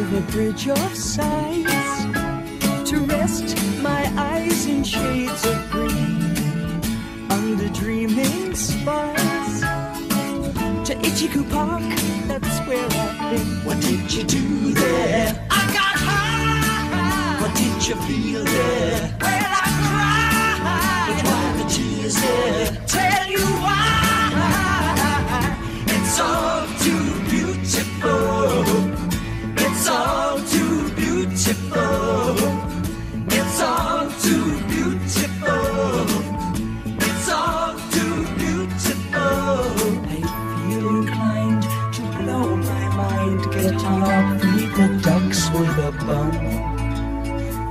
the bridge of sights to rest my eyes in shades of green under dreaming spires to Ichiku Park. That's where I've been. What did you do there? I got high. What did you feel there?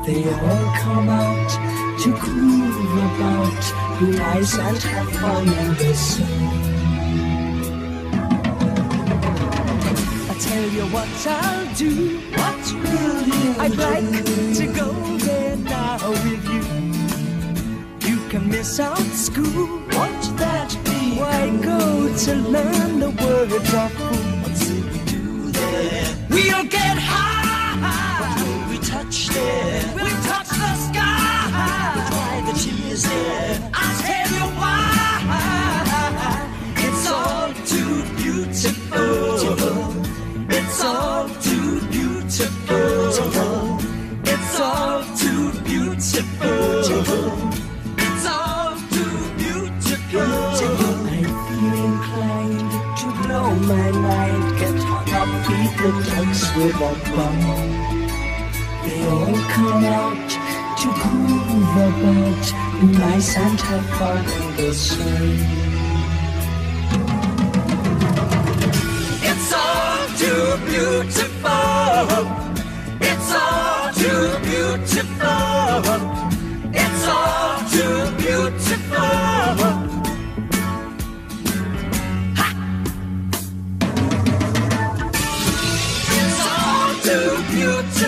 They all come out to groove about, be nice and have fun in the sun. I tell you what I'll do. What will you I'd do? like to go there now with you. You can miss out school. Won't that be Why go to learn the words of food? What's it we do there? We'll get high. The ducks with a bun. They all come out to groove about, nice and have fun in the sun. It's all too beautiful. It's all too beautiful. It's all too beautiful. you